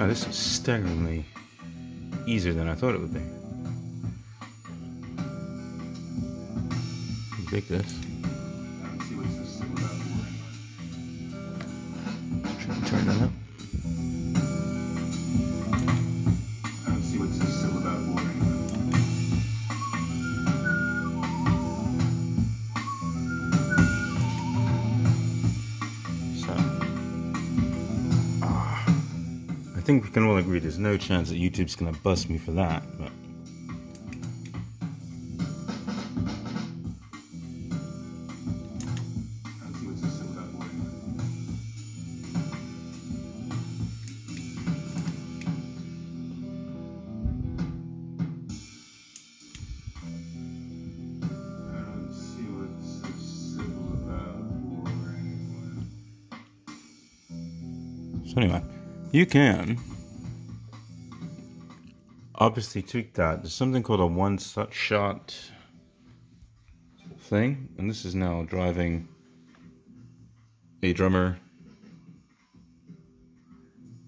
Oh, this is staggeringly easier than I thought it would be. Big this. Think we can all agree there's no chance that YouTube's gonna bust me for that, but. So anyway, you can obviously tweak that. There's something called a one shot thing, and this is now driving a drummer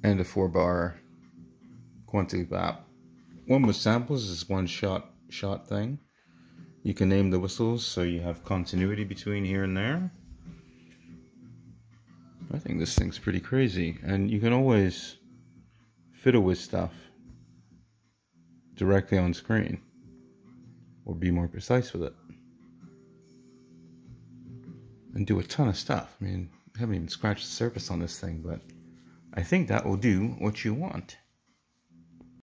and a four bar Quantiloop. One with samples is one shot shot thing. You can name the whistles so you have continuity between here and there. I think this thing's pretty crazy, and you can always fiddle with stuff directly on screen or be more precise with it and do a ton of stuff. I mean, I haven't even scratched the surface on this thing, but I think that will do what you want.